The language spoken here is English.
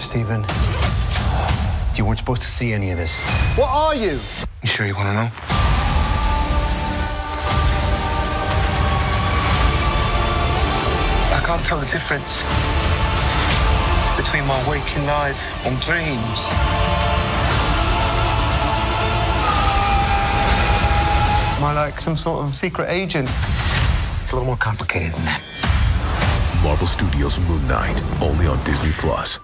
Stephen, you weren't supposed to see any of this. What are you? You sure you want to know? I can't tell the difference between my waking life and dreams. Am I like some sort of secret agent? It's a little more complicated than that. Marvel Studios Moon Knight, only on Disney Plus.